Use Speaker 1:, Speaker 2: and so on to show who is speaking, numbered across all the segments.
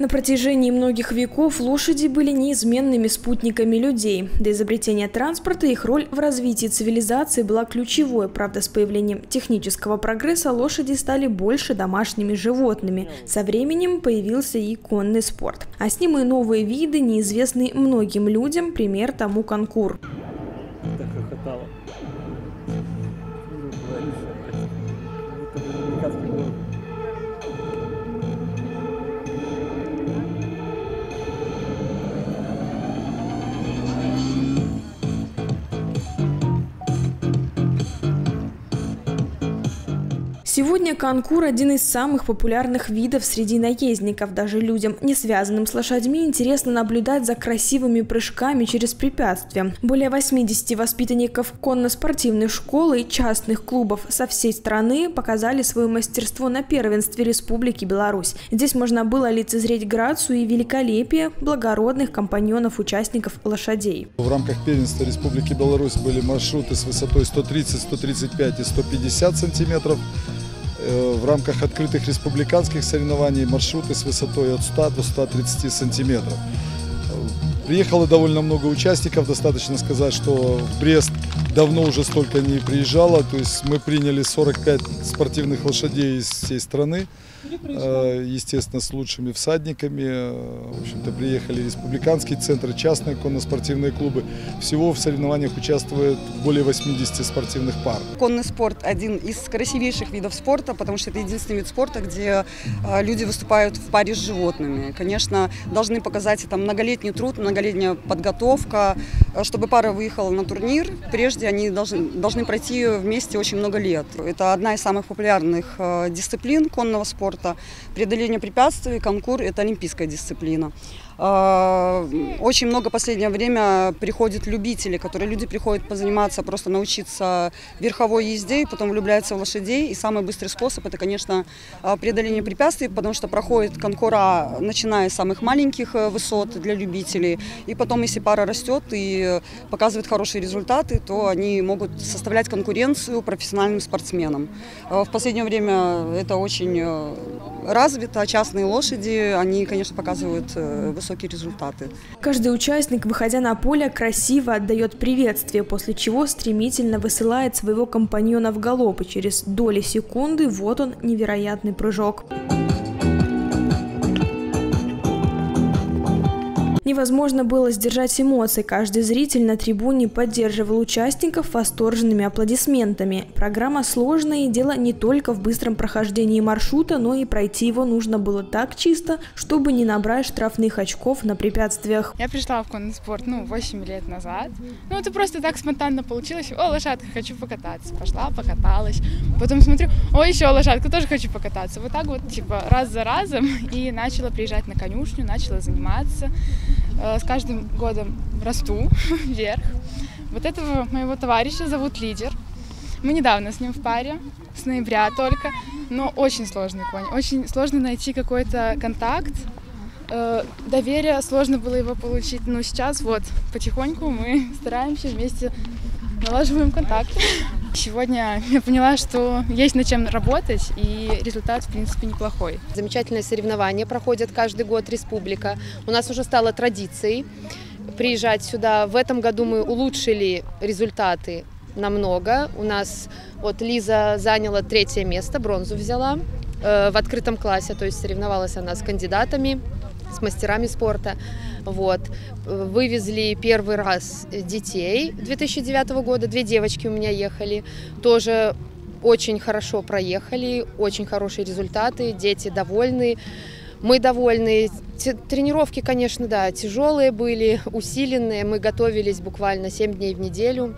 Speaker 1: На протяжении многих веков лошади были неизменными спутниками людей. До изобретения транспорта их роль в развитии цивилизации была ключевой. Правда, с появлением технического прогресса лошади стали больше домашними животными. Со временем появился и конный спорт. А с ним и новые виды, неизвестные многим людям, пример тому конкур. Сегодня конкур – один из самых популярных видов среди наездников. Даже людям, не связанным с лошадьми, интересно наблюдать за красивыми прыжками через препятствия. Более 80 воспитанников конно-спортивной школы и частных клубов со всей страны показали свое мастерство на первенстве Республики Беларусь. Здесь можно было лицезреть грацию и великолепие благородных компаньонов участников лошадей.
Speaker 2: В рамках первенства Республики Беларусь были маршруты с высотой 130, 135 и 150 сантиметров. Э, в рамках открытых республиканских соревнований маршруты с высотой от 100 до 130 сантиметров. Приехало довольно много участников, достаточно сказать, что в Брест давно уже столько не приезжало, то есть мы приняли 45 спортивных лошадей из всей страны. Э, естественно, с лучшими всадниками. Э, в общем-то, приехали республиканские центры, частные конно-спортивные клубы. Всего в соревнованиях участвует более 80 спортивных пар.
Speaker 3: Конный спорт – один из красивейших видов спорта, потому что это единственный вид спорта, где э, люди выступают в паре с животными. Конечно, должны показать это многолетний труд, многолетняя подготовка. Чтобы пара выехала на турнир, прежде они должны, должны пройти вместе очень много лет. Это одна из самых популярных дисциплин конного спорта спорта. Преодоление препятствий, конкур – это олимпийская дисциплина. А, очень много в последнее время приходят любители, которые люди приходят позаниматься, просто научиться верховой езде, и потом влюбляются в лошадей. И самый быстрый способ – это, конечно, а, преодоление препятствий, потому что проходит конкура, начиная с самых маленьких э, высот для любителей. И потом, если пара растет и показывает хорошие результаты, то они могут составлять конкуренцию профессиональным спортсменам. В последнее время это очень э, развито. Частные лошади, они, конечно, показывают э, высокие результаты.
Speaker 1: Каждый участник, выходя на поле, красиво отдает приветствие, после чего стремительно высылает своего компаньона в галоп, и через доли секунды вот он, невероятный прыжок. Невозможно было сдержать эмоции. Каждый зритель на трибуне поддерживал участников восторженными аплодисментами. Программа сложная и дело не только в быстром прохождении маршрута, но и пройти его нужно было так чисто, чтобы не набрать штрафных очков на препятствиях.
Speaker 4: Я пришла в конный спорт, ну, 8 лет назад. Ну, это просто так спонтанно получилось. О, лошадка, хочу покататься. Пошла, покаталась. Потом смотрю, о, еще лошадка, тоже хочу покататься. Вот так вот, типа, раз за разом. И начала приезжать на конюшню, начала заниматься. Э, с каждым годом расту вверх. Вот этого моего товарища зовут Лидер. Мы недавно с ним в паре, с ноября только, но очень сложный конь. Очень сложно найти какой-то контакт. Э, доверие сложно было его получить, но сейчас вот потихоньку мы стараемся вместе налаживаем контакт. Сегодня я поняла, что есть над чем работать, и результат, в принципе, неплохой.
Speaker 5: Замечательные соревнования проходят каждый год республика. У нас уже стало традицией приезжать сюда. В этом году мы улучшили результаты намного. У нас вот Лиза заняла третье место, бронзу взяла э, в открытом классе, то есть соревновалась она с кандидатами, с мастерами спорта. Вот. Вывезли первый раз детей 2009 года, две девочки у меня ехали, тоже очень хорошо проехали, очень хорошие результаты, дети довольны. Мы довольны. Тренировки, конечно, да, тяжелые были, усиленные. Мы готовились буквально 7 дней в неделю.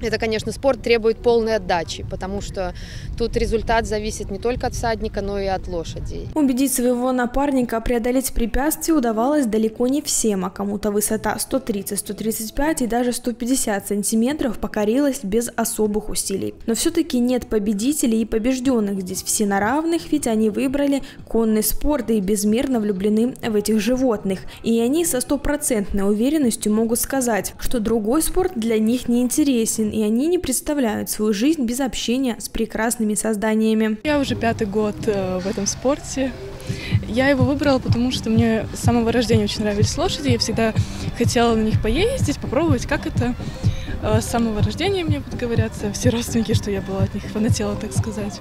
Speaker 5: Это, конечно, спорт требует полной отдачи, потому что тут результат зависит не только от всадника, но и от лошадей.
Speaker 1: Убедить своего напарника преодолеть препятствия удавалось далеко не всем, а кому-то высота 130, 135 и даже 150 сантиметров покорилась без особых усилий. Но все-таки нет победителей и побежденных, здесь все на равных, ведь они выбрали конный спорт и безмерно влюблены в этих животных. И они со стопроцентной уверенностью могут сказать, что другой спорт для них не интересен, и они не представляют свою жизнь без общения с прекрасными созданиями.
Speaker 6: Я уже пятый год э, в этом спорте, Я его выбрала, потому что мне с самого рождения очень нравились лошади. Я всегда хотела на них поездить, попробовать, как это. Э, С самого рождения мне вот говорят э, все родственники, что я была от них фанатела, так сказать.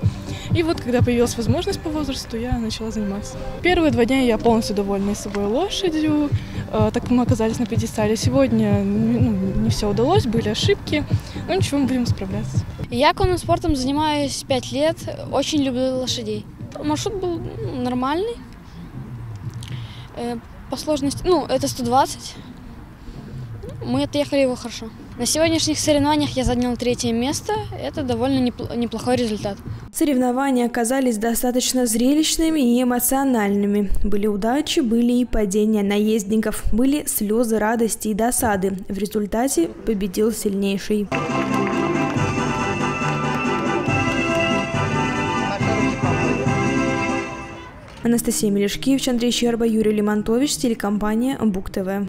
Speaker 6: И вот, когда появилась возможность по возрасту, я начала заниматься. Первые два дня я полностью довольна собой лошадью, э, так мы оказались на пьедестале. Сегодня ну, не все удалось, были ошибки, но ничего, мы будем справляться.
Speaker 7: Я конным спортом занимаюсь 5 лет, очень люблю лошадей. Маршрут был ну, нормальный. По сложности, ну, это 120. Мы отъехали его хорошо. На сегодняшних соревнованиях я занял третье место. Это довольно непл- неплохой результат.
Speaker 1: Соревнования оказались достаточно зрелищными и эмоциональными. Были удачи, были и падения наездников, были слезы радости и досады. В результате победил сильнейший. Анастасия Мелешкевич, Андрей Щерба, Юрий Лимонтович, телекомпания Бук ТВ.